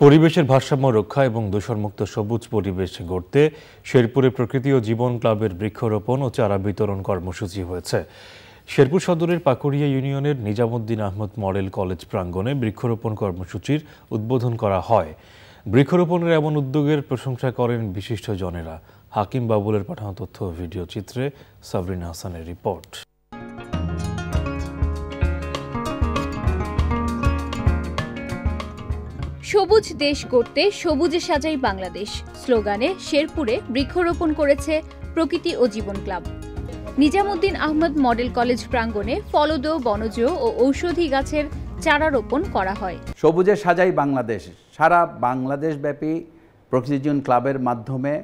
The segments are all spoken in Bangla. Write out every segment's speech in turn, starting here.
পরিবেশের ভারসাম্য রক্ষা এবং দূষণমুক্ত সবুজ পরিবেশ গড়তে শেরপুরে প্রকৃতি ও জীবন ক্লাবের বৃক্ষরোপণ ও চারা বিতরণ কর্মসূচি হয়েছে। শেরপুর সদরের পাকুড়িয়া ইউনিয়নের নিজামুদ্দিন আহমদ মডেল কলেজ প্রাঙ্গণে বৃক্ষরোপণ কর্মসূচির উদ্বোধন করা হয়। বৃক্ষরোপণের এমন উদ্যোগের প্রশংসা করেন বিশিষ্ট জনেরা। হাকিম বাবুলের পাঠানো তথ্য ভিডিও চিত্রে সাবরিনা হাসানের রিপোর্ট। সবুজ দেশ গড়তে সবুজে সাজাই বাংলাদেশ। স্লোগানে শেরপুরে বৃক্ষরোপণ করেছে প্রকৃতি ও জীবন club. Nizamuddin Ahmad model college প্রাঙ্গণে ফলদ, বনজ ও ঔষধি গাছের চারা রোপণ করা হয়। সবুজে সাজাই বাংলাদেশ। সারা বাংলাদেশ বাংলাদেশব্যাপী প্রকৃতিজন ক্লাবের মাধ্যমে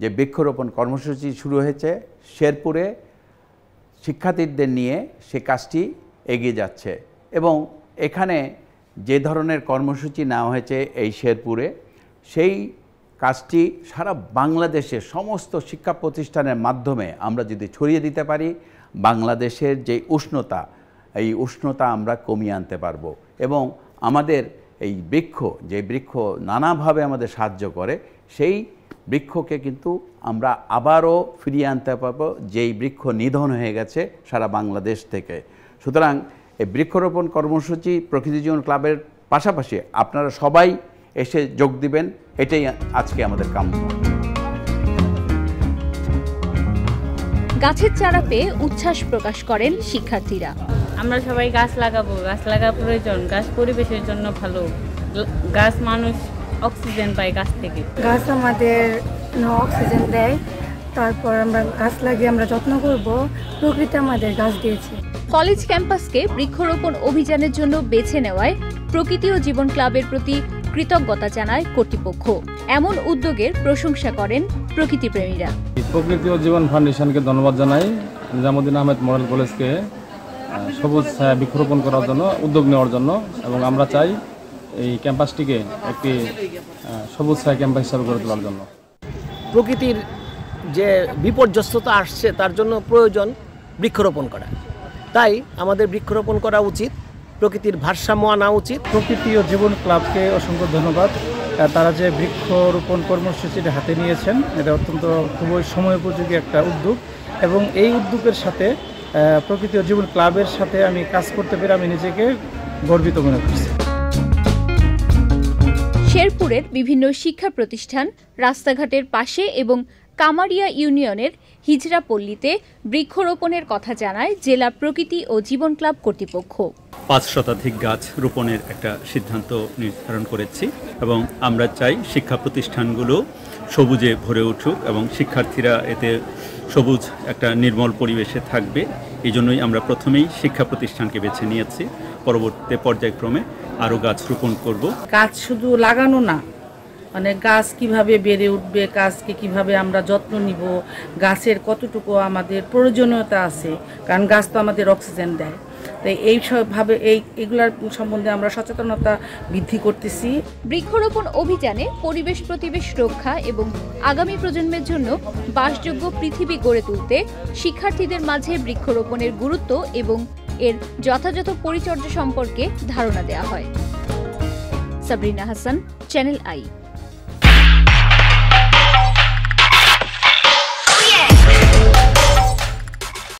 যে বৃক্ষরোপণ কর্মসূচি শুরু হয়েছে, শেরপুরে শিক্ষার্থীদের নিয়ে সে কাজটি এগিয়ে যাচ্ছে। এবং এখানে যে ধরনের কর্মসূচি নেওয়া হয়েছে এই শেরপুরে, সেই কাজটি সারা বাংলাদেশের সমস্ত শিক্ষা প্রতিষ্ঠানের মাধ্যমে আমরা যদি ছড়িয়ে দিতে পারি, বাংলাদেশের যে উষ্ণতা, এই উষ্ণতা আমরা কমিয়ে আনতে পারব এবং আমাদের এই বৃক্ষ, যে বৃক্ষ নানাভাবে আমাদের সাহায্য করে, সেই বৃক্ষকে কিন্তু আমরা আবারও ফিরিয়ে আনতে পারব। যেই বৃক্ষ নিধন হয়ে গেছে সারা বাংলাদেশ থেকে। সুতরাং এই বৃক্ষরোপণ কর্মসূচি প্রকৃতি জীবন ক্লাবের পাশাপাশি আপনারা সবাই এসে যোগ দিবেন এটাই আজকে আমাদের কাম্য। গাছের চারা পেয়ে উচ্ছ্বাস প্রকাশ করেন শিক্ষার্থীরা। আমরা সবাই গাছ লাগাবো গাছ লাগা প্রয়োজন গাছ পরিবেশের জন্য ভালো। গাছ মানুষ অক্সিজেন পায় গাছ থেকে। গাছ আমাদের অক্সিজেন দেয় তারপর আমরা গাছ লাগিয়ে আমরা যত্ন করব প্রকৃতি আমাদের গাছ দিয়েছে। কলেজ ক্যাম্পাসকে বৃক্ষরোপণ অভিযানের জন্য বেছে নেওয়ায় প্রকৃতি ও জীবন ক্লাবের প্রতি কৃতজ্ঞতা জানায় কর্তৃপক্ষ। এমন উদ্যোগের প্রশংসা করেন প্রকৃতিপ্রেমীরা। প্রকৃতি ও জীবন ফাউন্ডেশনকে ধন্যবাদ জানাই নিজামুদ্দিন আহমেদ মডেল কলেজকে সবুজ ছায়া বৃক্ষরোপণ করার জন্য উদ্যোগ নেওয়ার জন্য এবং আমরা চাই এই ক্যাম্পাসটিকে একটি সবুজ ছায়া ক্যাম্পাস হিসাবে গড়ে তোলার জন্য। প্রকৃতির যে বিপর্যস্ততা আসছে তার জন্য প্রয়োজন বৃক্ষরোপণ করা। তাই আমাদের বৃক্ষরোপণ করা উচিত প্রকৃতির ভারসাম্য আনা উচিত। প্রকৃতি ও জীবন ক্লাবকে অসংখ্য ধন্যবাদ। তারা যে বৃক্ষরোপণ কর্মসূচিটা হাতে নিয়েছেন এটা অত্যন্ত খুবই সময়োপযোগী একটা উদ্যোগ এবং এই উদ্যোগের সাথে প্রকৃতি ও জীবন ক্লাবের সাথে আমি কাজ করতে পেরে আমি নিজেকে গর্বিত মনে করছি। শেরপুরের বিভিন্ন শিক্ষা প্রতিষ্ঠান রাস্তাঘাটের পাশে এবং কামারিয়া ইউনিয়নের হিজরা পল্লীতে বৃক্ষরোপণের কথা জানায় জেলা প্রকৃতি ও জীবন ক্লাব কর্তৃপক্ষ। পাঁচ শতাধিক গাছ রোপণের একটা সিদ্ধান্ত নির্ধারণ করেছি এবং আমরা চাই শিক্ষা প্রতিষ্ঠানগুলো সবুজে ভরে উঠুক এবং শিক্ষার্থীরা এতে সবুজ একটা নির্মল পরিবেশে থাকবে। এই জন্যই আমরা প্রথমেই শিক্ষা প্রতিষ্ঠানকে বেছে নিয়েছি। পরবর্তী পর্যায়ক্রমে আরও গাছ রোপণ করব। গাছ শুধু লাগানো না মানে গাছ কীভাবে বেড়ে উঠবে, গাছকে কীভাবে আমরা যত্ন নিব, গাছের কতটুকু আমাদের প্রয়োজনীয়তা আছে, কারণ গাছ তো আমাদের অক্সিজেন দেয়। তাই এই সবভাবে এই, এগুলার সম্বন্ধে আমরা সচেতনতা বৃদ্ধি করতেছি। বৃক্ষরোপণ অভিযানে পরিবেশ প্রতিবেশ রক্ষা এবং আগামী প্রজন্মের জন্য বাসযোগ্য পৃথিবী গড়ে তুলতে শিক্ষার্থীদের মাঝে বৃক্ষরোপণের গুরুত্ব এবং এর যথাযথ পরিচর্যা সম্পর্কে ধারণা দেওয়া হয়। Sabrina Hasan channel I